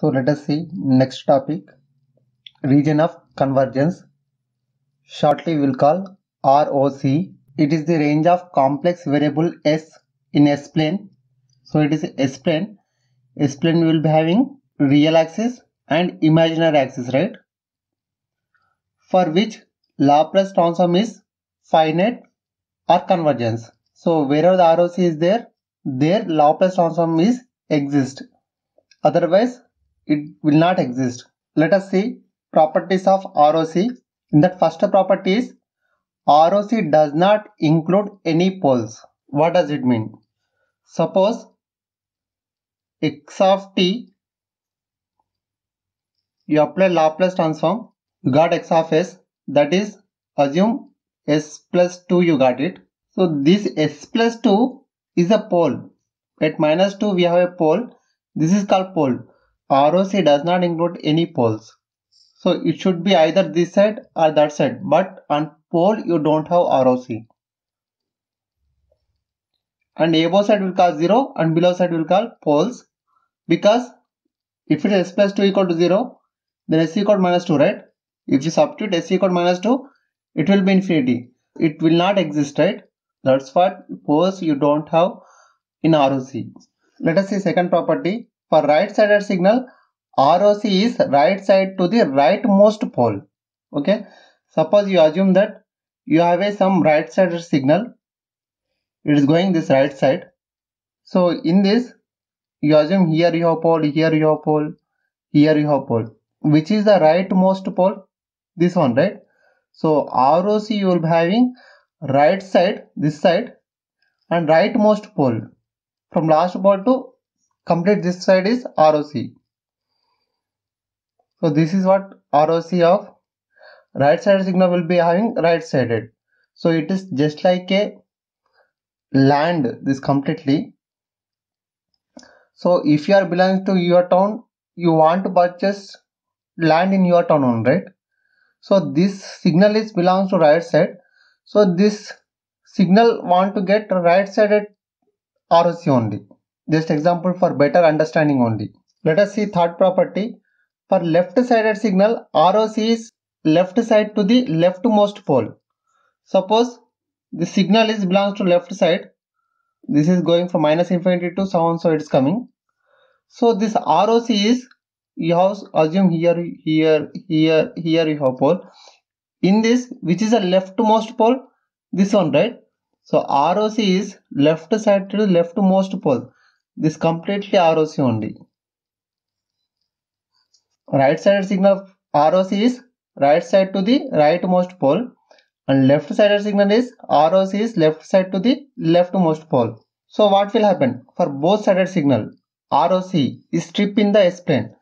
So let us see next topic region of convergence. Shortly we will call ROC. It is the range of complex variable S in S plane. So it is S plane. S plane will be having real axis and imaginary axis, right? For which Laplace transform is finite or convergence. So wherever the ROC is there, there Laplace transform is exist. Otherwise, it will not exist. Let us see properties of ROC. In that first property is ROC does not include any poles. What does it mean? Suppose x of t, you apply Laplace transform, you got x of s, that is assume s plus 2 you got it. So this s plus 2 is a pole. At minus 2 we have a pole. This is called pole. ROC does not include any poles. So it should be either this side or that side. But on pole you don't have ROC. And above side will call 0 and below side will call poles. Because if it is s plus 2 equal to 0, then s equal to minus 2, right? If you substitute s equal to minus 2, it will be infinity. It will not exist, right? That's what poles you don't have in ROC. Let us see second property. For right-sided signal, ROC is right side to the rightmost pole. Okay. Suppose you assume that you have a some right-sided signal. It is going this right side. So in this, you assume here you have pole, here you have pole, here you have pole. Which is the rightmost pole? This one, right? So ROC you will be having right side, this side, and rightmost pole. From last pole to complete this side is ROC. So this is what ROC of right side signal will be having right sided. So it is just like a land this completely. So if you are belonging to your town, you want to purchase land in your town only, right? So this signal is belongs to right side. So this signal want to get right sided ROC only. Just example for better understanding only. Let us see third property. For left sided signal, ROC is left side to the leftmost pole. Suppose the signal is belongs to left side. This is going from minus infinity to so on so it's coming. So this ROC is you have assume here, here, here, here you have pole. In this, which is a leftmost pole? This one, right? So ROC is left side to the leftmost pole. This completely ROC only. Right side signal ROC is right side to the rightmost pole and left sided signal is ROC is left side to the leftmost pole. So what will happen? For both sided signal ROC is strip in the S plane.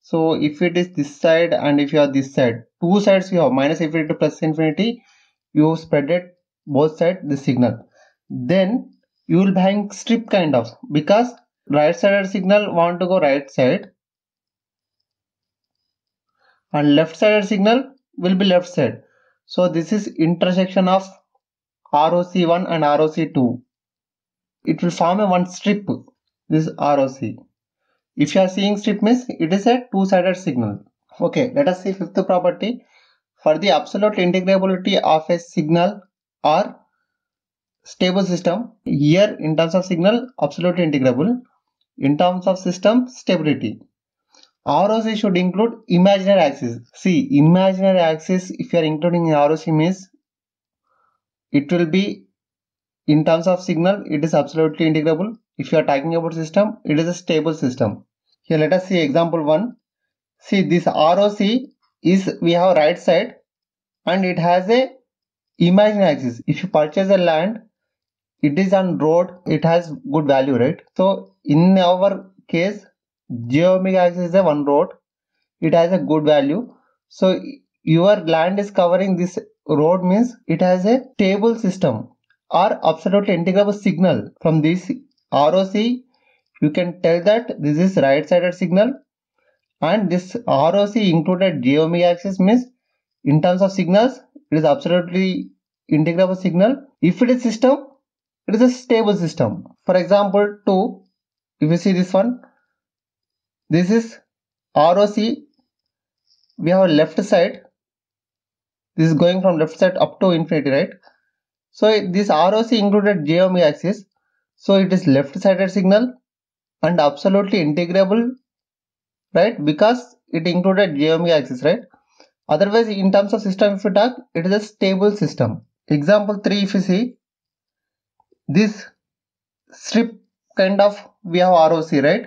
So if it is this side and if you have this side, two sides you have minus infinity to plus infinity, you spread it both side the signal. Then you will having strip kind of because right sided signal want to go right side and left sided signal will be left side. So this is intersection of ROC1 and ROC2. It will form a one strip. This ROC. If you are seeing strip means it is a two-sided signal. Okay, let us see fifth property. For the absolute integrability of a signal or stable system, here in terms of signal, absolutely integrable. In terms of system, stability. ROC should include imaginary axis. See, imaginary axis, if you are including in ROC means, it will be, in terms of signal, it is absolutely integrable. If you are talking about system, it is a stable system. Here let us see example 1. See this ROC is, we have right side and it has a imaginary axis. If you purchase a land, it is on road, it has good value, right? So in our case, omega axis is a one road. It has a good value. So your land is covering this road means it has a stable system or absolutely integrable signal from this ROC you can tell that this is right sided signal and this ROC included omega axis means in terms of signals it is absolutely integrable signal if it is system it is a stable system for example 2 if you see this one this is ROC, we have left side. This is going from left side up to infinity, right? So this ROC included j omega axis. So it is left sided signal and absolutely integrable, right? Because it included j omega axis, right? Otherwise, in terms of system, if you talk, it is a stable system. Example 3, if you see, this strip kind of we have ROC, right?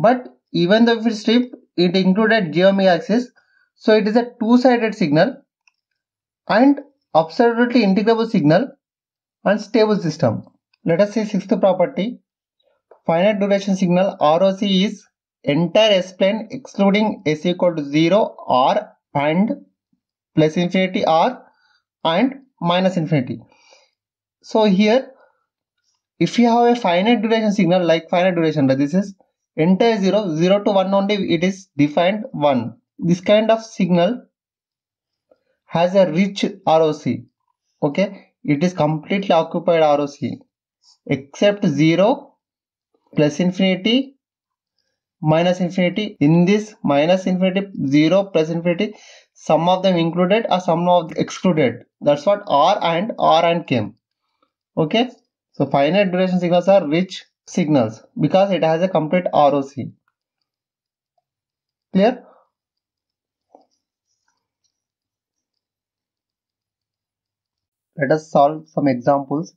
But even though if it strip, it included omega axis. So it is a two-sided signal and absolutely integrable signal and stable system. Let us see sixth property. Finite duration signal ROC is entire S plane excluding S equal to 0 R and plus infinity R and minus infinity. So here if you have a finite duration signal like finite duration this is entire 0 0 to 1 only it is defined 1 this kind of signal has a rich ROC okay? It is completely occupied ROC except 0 plus infinity minus infinity. In this minus infinity 0 plus infinity some of them included or some of excluded. That's what R and R and came okay so finite duration signals are rich signals because it has a complete ROC clear let us solve some examples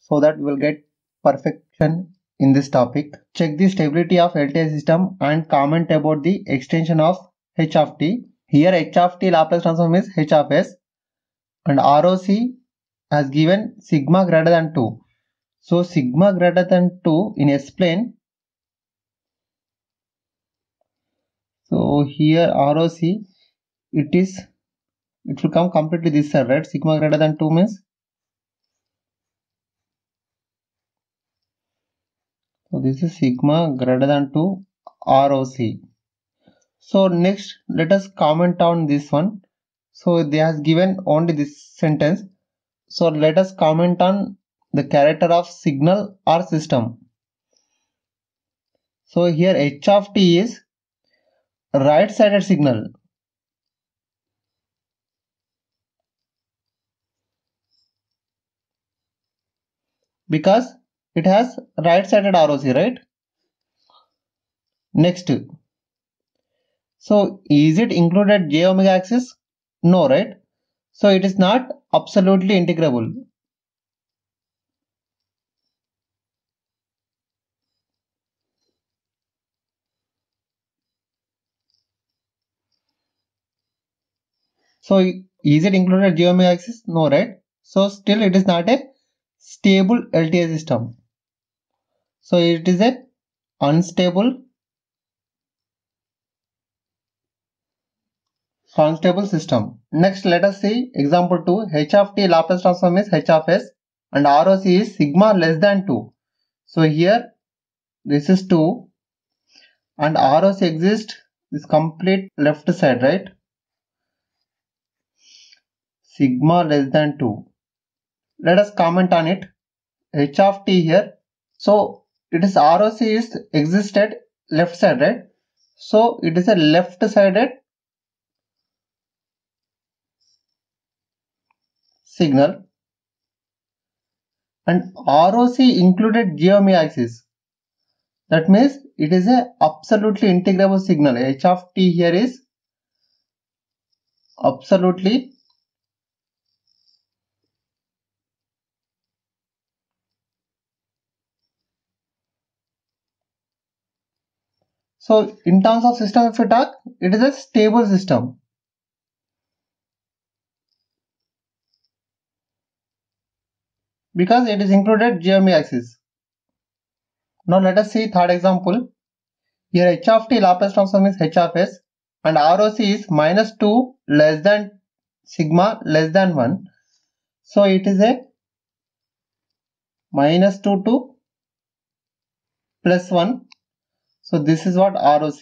so that we will get perfection in this topic. Check the stability of LTI system and comment about the extension of h of t. Here h of t Laplace transform is h of s and ROC has given sigma greater than 2. So sigma greater than 2 in S plane. So here ROC it is it will come completely this side right sigma greater than 2 means So this is sigma greater than 2 ROC. So next let us comment on this one. So they has given only this sentence. So let us comment on the character of signal or system. So here h of t is right sided signal. Because it has right sided ROC, right? Next. So is it included j omega axis? No, right? So it is not absolutely integrable. So is it included omega axis? No, right? So still it is not a stable LTI system. So it is a unstable unstable system. Next let us see example 2 h of t Laplace transform is h of s and ROC is sigma less than 2. So here this is 2 and ROC exists this complete left side right sigma less than 2 let us comment on it. H of t here. So it is ROC is existed left side right so it is a left sided signal. And ROC included j axis that means it is a absolutely integrable signal. H of t here is absolutely So in terms of system if you talk, it is a stable system. Because it is included j axis. Now let us see third example. Here h of t Laplace transform is h of s and ROC is minus 2 less than sigma less than 1. So it is a minus 2 to plus 1 so this is what ROC.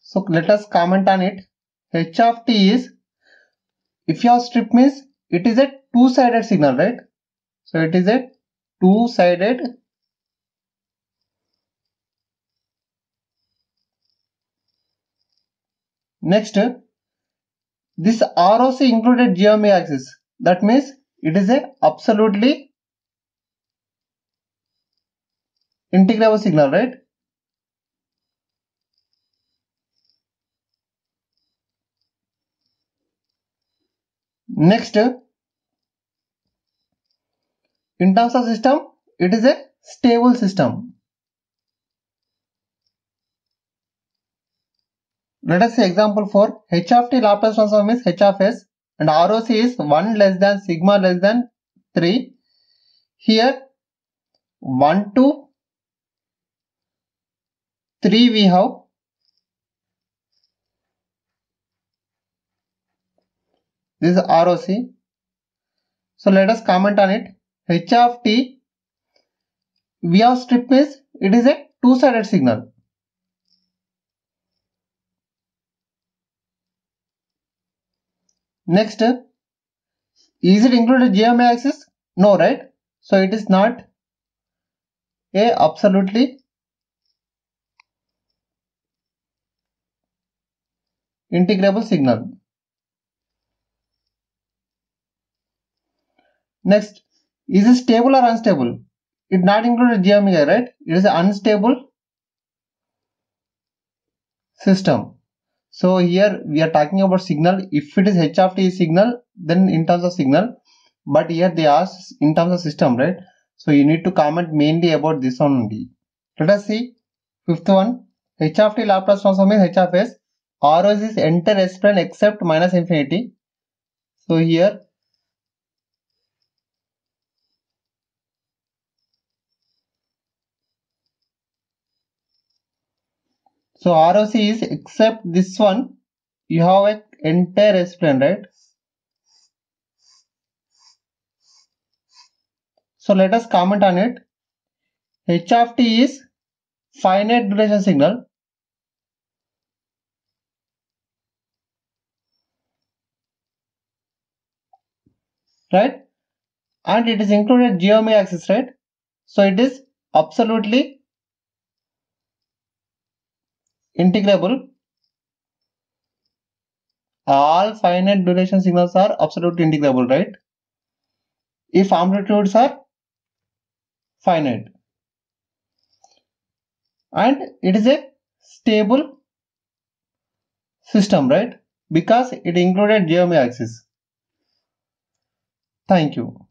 So let us comment on it. H of t is if your strip means it is a two-sided signal, right? So it is a two-sided Next, this ROC included j omega axis. That means it is a absolutely integrable signal, right? Next, in terms of system, it is a stable system. Let us see example for h of t Laplace transform is h of s and ROC is 1 less than sigma less than 3. Here 1 to 3 we have this is ROC. So let us comment on it. H of t we have strip is it is a two-sided signal. Next, is it included j omega axis? No, right? So it is not a absolutely integrable signal. Next, is it stable or unstable? It not included j omega, right? It is an unstable system. So here we are talking about signal. If it is h of t signal, then in terms of signal. But here they ask in terms of system, right? So you need to comment mainly about this one only. Let us see. Fifth one. h of t Laplace transform is h of s. ROC is enter s plane except minus infinity. So here So ROC is except this one, you have an entire S right? So let us comment on it. H of t is finite duration signal. Right? And it is included j omega axis, right? So it is absolutely integrable. All finite duration signals are absolutely integrable right? If amplitudes are finite. And it is a stable system right? Because it included j omega axis thank you